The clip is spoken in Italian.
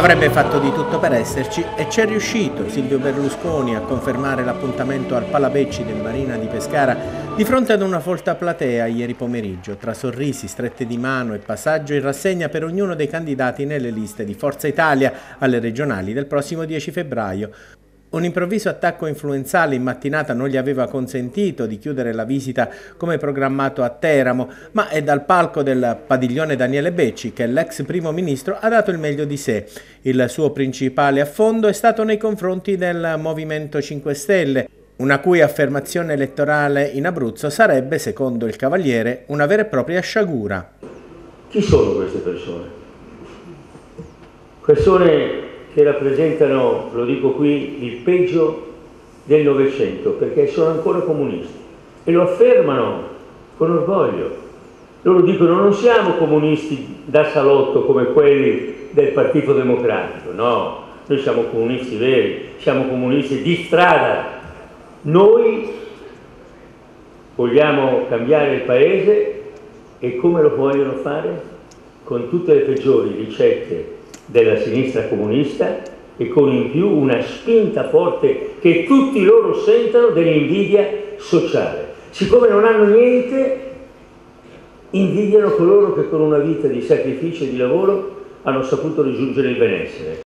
Avrebbe fatto di tutto per esserci e ci è riuscito Silvio Berlusconi a confermare l'appuntamento al Palabecci del Marina di Pescara di fronte ad una folta platea ieri pomeriggio, tra sorrisi, strette di mano e passaggio in rassegna per ognuno dei candidati nelle liste di Forza Italia alle regionali del prossimo 10 febbraio. Un improvviso attacco influenzale in mattinata non gli aveva consentito di chiudere la visita come programmato a Teramo, ma è dal palco del padiglione Daniele Becci che l'ex primo ministro ha dato il meglio di sé. Il suo principale affondo è stato nei confronti del Movimento 5 Stelle, una cui affermazione elettorale in Abruzzo sarebbe, secondo il Cavaliere, una vera e propria sciagura. Chi sono queste persone? Persone che rappresentano, lo dico qui, il peggio del Novecento, perché sono ancora comunisti e lo affermano con orgoglio. Loro dicono non siamo comunisti da salotto come quelli del Partito Democratico, no, noi siamo comunisti veri, siamo comunisti di strada. Noi vogliamo cambiare il paese e come lo vogliono fare? Con tutte le peggiori ricette della sinistra comunista e con in più una spinta forte che tutti loro sentono dell'invidia sociale. Siccome non hanno niente, invidiano coloro che con una vita di sacrificio e di lavoro hanno saputo raggiungere il benessere.